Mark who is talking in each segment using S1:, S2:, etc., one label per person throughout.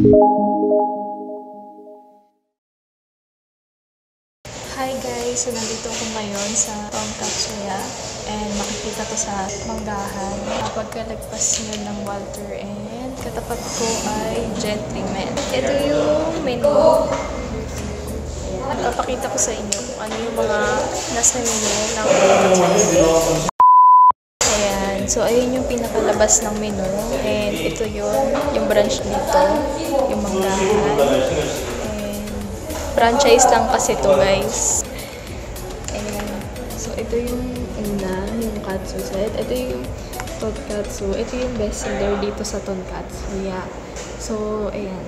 S1: Hi guys! So nandito ako ngayon sa Tongkatsuya and makikita to sa manggahan. Pagkalagpas nyo ng Walter and katapat ko ay Gentleman. Ito yung menu. Papakita ko sa inyo kung ano yung mga nasa menu ng Tongkatsuya. So, ayun yung pinakalabas ng menu. And ito yung, yung branch dito. Yung manggahan. And franchise lang kasi to guys. Ayan. So, ito yung una, yung katsu set. Ito yung tonkatsu. Ito yung best seller dito sa tonkatsu. Yeah. So, ayan.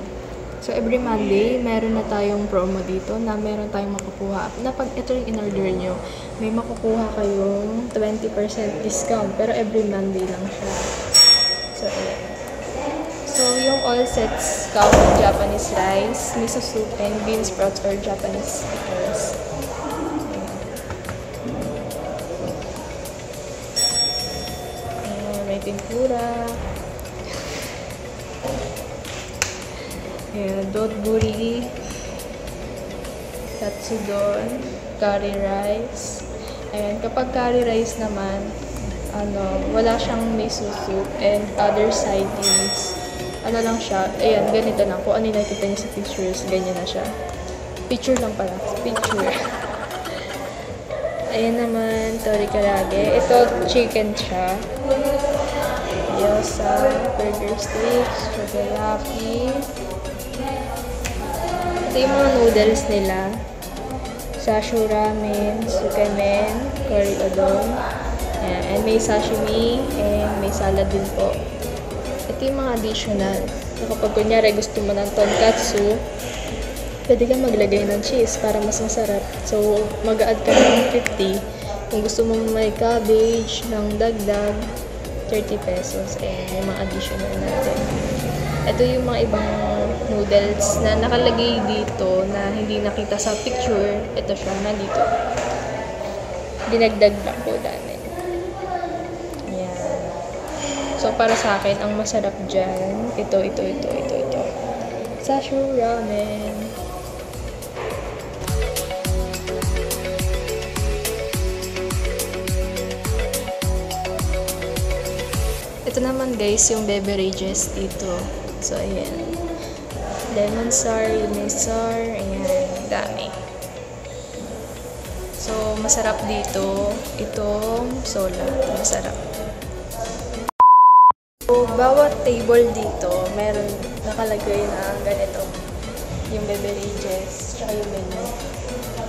S1: So, every Monday, meron na tayong promo dito na meron tayong makukuha. Na pag ito yung in-order nyo, may makukuha kayong 20% discount. Pero every Monday lang siya. So, ayan. So, yung all sets with Japanese rice, miso soup, and bean sprouts or Japanese pickles. Ayan, may tempura. Ayan, dotburi. Katsudon. Curry rice. Ayan, kapag curry rice naman, ano, wala siyang miso soup and other side things. Ano lang siya, ayan, ganito lang. Kung ano yung nakita niyo sa pictures, ganyan na siya. Picture lang pala. Picture. Ayan naman, tori karage. Ito, chicken siya. Gyoza, burger sticks, chocolate. Ito yung mga noodles nila. Sashu ramen, sukemen, curry udon. And may sashimi, and may salad din po. Ito yung mga additional. So, kapag kunyari gusto mo ng tonkatsu, pwede kang maglagay ng cheese para mas masarap. So, mag-add ka ng 50. Kung gusto mo may cabbage ng dagdag, 30 pesos. Ayan, yung mga additional natin. Ito yung mga ibang noodles na nakalagay dito na hindi nakita sa picture. Ito siya, nandito. Dinagdag lang po namin. Ayan. So, para sa akin, ang masarap dyan, ito, ito, ito, ito, ito. Sashu Ramen. Ito naman guys, yung beverages dito. So, ayan. Lemon sour, sour, ayan, dami. So, masarap dito. Itong sola, masarap. So, bawat table dito, meron nakalagay na ganito. Yung beverages, tsaka yung menu.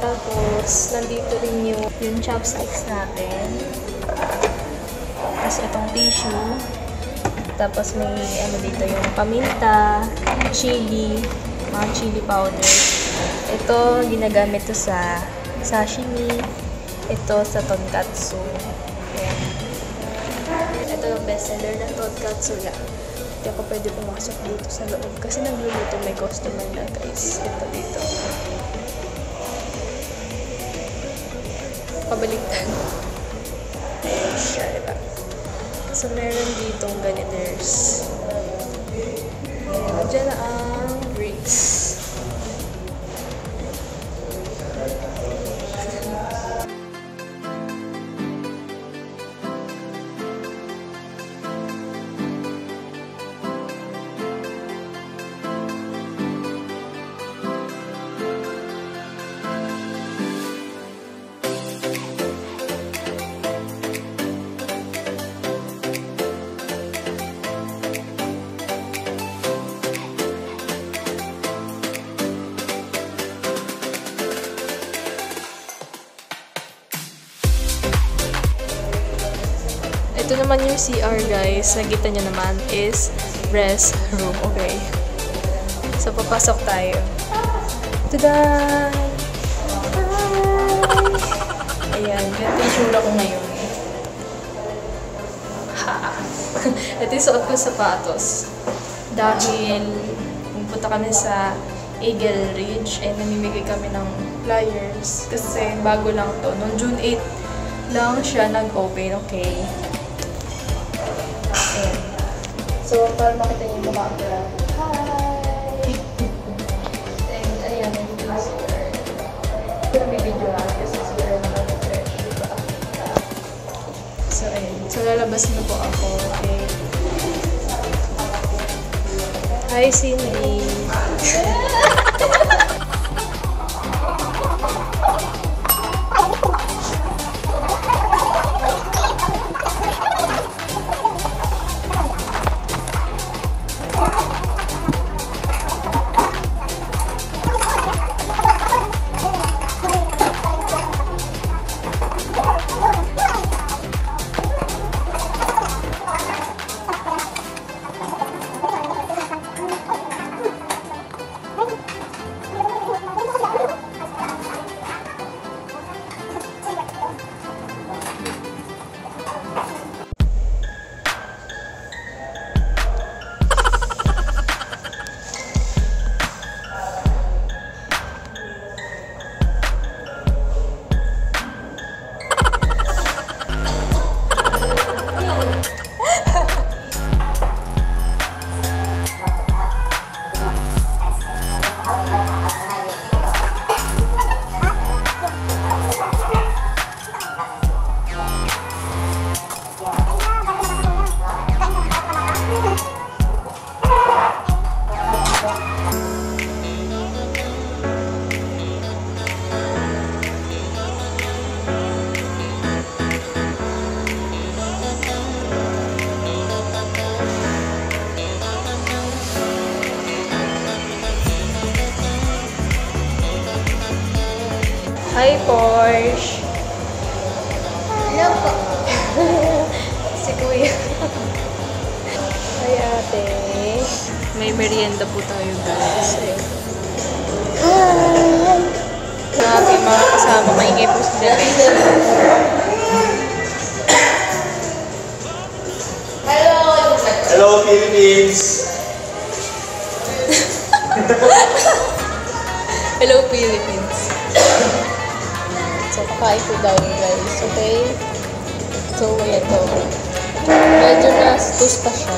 S1: Tapos, nandito rin yung, yung chopsticks natin. Tapos, itong tissue. Tapos, may ano dito yung paminta, chili, mga chili powder. Ito, ginagamit to sa sashimi. Ito sa tonkatsu. Ayan. Ito yung bestseller ng tonkatsu ya. Hindi ako pwede pumasok dito sa loob kasi nagluluto may customer na guys. Ito dito. Pabaliktad. Ayan? So, meron ditong ganiters. Ayan, dyan na ang naman yung CR guys. Nakita nyo naman is rest room. Okay. So, papasok tayo. Tada! Hi! Ayan. Ganito yung sura ko ngayon. Ha! Ito yung suot ko sapatos. Dahil pumunta kami sa Eagle Ridge and namimigay kami ng flyers kasi bago lang to. Noong June 8 lang siya nag-open, okay? So, para makita niyo yung background. Hi! And, ayan, yung teaser. Nabibidyo lang kasi siguro naman yung treasure ba. So, ayan. So, lalabas na po ako. Okay. Hi, Cindy! Porsche.
S2: Hello po.
S1: Si Kuya. Hi, ate. May merienda po tayo, guys.
S2: Hi!
S1: Grabe, mga kasama. Maingay po sila, guys.
S3: Hello, Philippines!
S1: Hello, Philippines. So, kakain po daw, guys. Okay? So, ayan to. Medyo na-stus pa siya.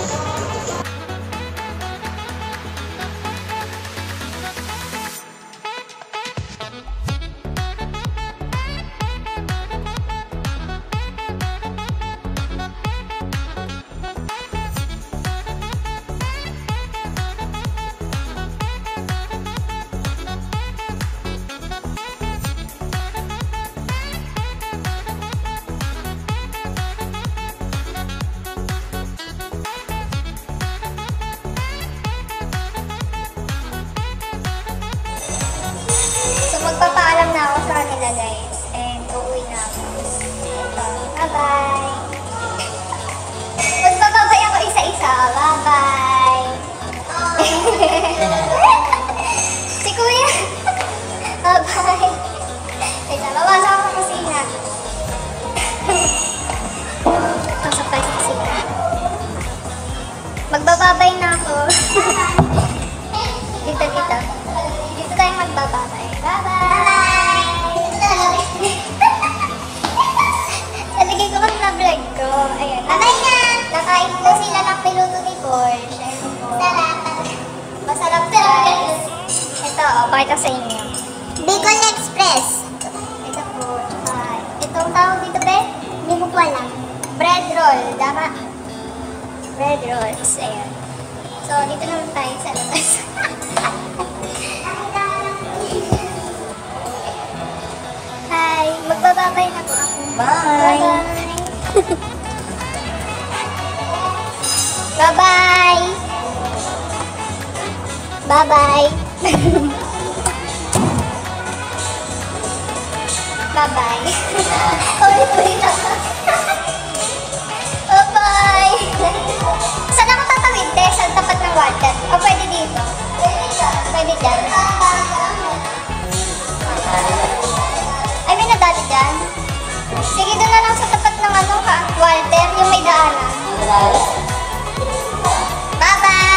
S2: Itong tawag dito, be? Hindi ko po alam. Bread roll. Tama? Bread rolls. Ayan. So, dito naman tayo sa labas. Hi! Magbababay na po ako. Bye! Bye-bye! Bye-bye! Bye-bye! Ulit-ulit ako. Bye-bye! Saan ako tatawid, te? Sa tapat ng water? O pwede dito? Pwede dyan. Ay, may nadali dyan. Sige, doon na lang sa tapat ng ano, ha? Walter, yung may daanan. Bye-bye!